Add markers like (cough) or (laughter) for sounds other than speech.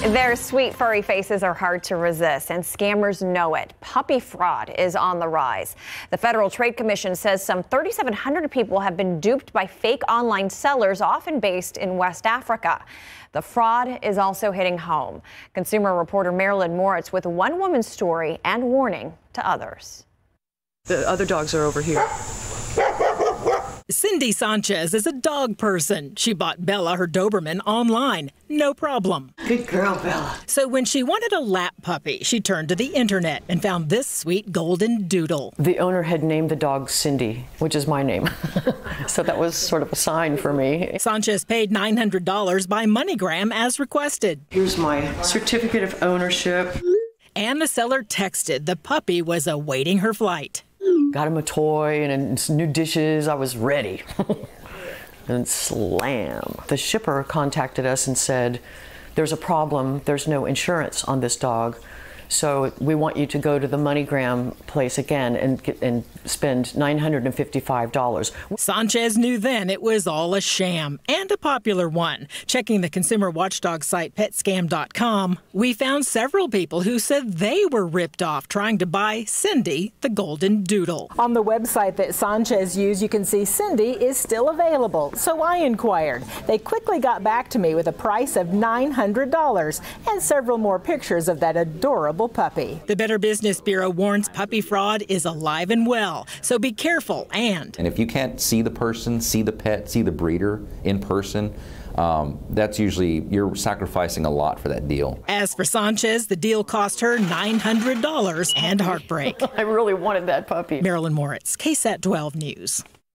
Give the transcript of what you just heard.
Their sweet furry faces are hard to resist, and scammers know it. Puppy fraud is on the rise. The Federal Trade Commission says some 3,700 people have been duped by fake online sellers, often based in West Africa. The fraud is also hitting home. Consumer reporter Marilyn Moritz with one woman's story and warning to others. The other dogs are over here. Cindy Sanchez is a dog person. She bought Bella, her Doberman, online. No problem. Good girl, Bella. So when she wanted a lap puppy, she turned to the internet and found this sweet golden doodle. The owner had named the dog Cindy, which is my name. (laughs) so that was sort of a sign for me. Sanchez paid $900 by MoneyGram as requested. Here's my certificate of ownership. And the seller texted the puppy was awaiting her flight. Got him a toy and new dishes. I was ready. (laughs) and slam. The shipper contacted us and said, There's a problem. There's no insurance on this dog. So we want you to go to the MoneyGram place again and and spend $955. Sanchez knew then it was all a sham and a popular one. Checking the consumer watchdog site petscam.com, we found several people who said they were ripped off trying to buy Cindy the golden doodle. On the website that Sanchez used, you can see Cindy is still available. So I inquired. They quickly got back to me with a price of $900 and several more pictures of that adorable puppy. The Better Business Bureau warns puppy fraud is alive and well, so be careful and. And if you can't see the person, see the pet, see the breeder in person, um, that's usually you're sacrificing a lot for that deal. As for Sanchez, the deal cost her $900 and heartbreak. (laughs) I really wanted that puppy. Marilyn Moritz, KSAT 12 News.